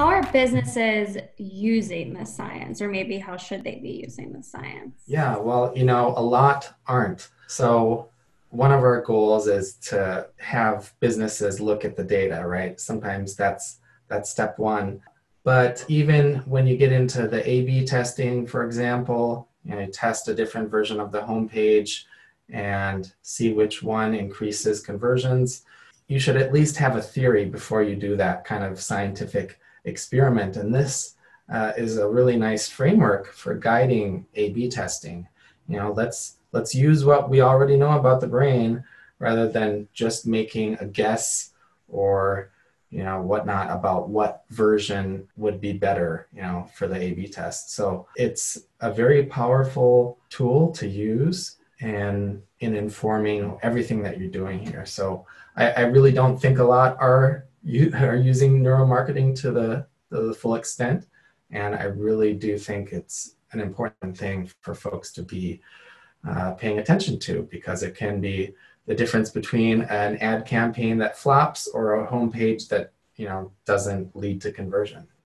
how are businesses using the science, or maybe how should they be using the science? Yeah, well, you know, a lot aren't. So, one of our goals is to have businesses look at the data, right? Sometimes that's that's step one. But even when you get into the A/B testing, for example, you, know, you test a different version of the homepage and see which one increases conversions. You should at least have a theory before you do that kind of scientific experiment. And this uh, is a really nice framework for guiding A/B testing. You know, let's let's use what we already know about the brain rather than just making a guess or you know whatnot about what version would be better you know for the a b test so it's a very powerful tool to use and in informing everything that you're doing here. So i, I really don't think a lot are you are using neuromarketing to the, to the full extent. And i really do think it's an important thing for folks to be uh, paying attention to because it can be the difference between an ad campaign that flops or a homepage that you know doesn't lead to conversion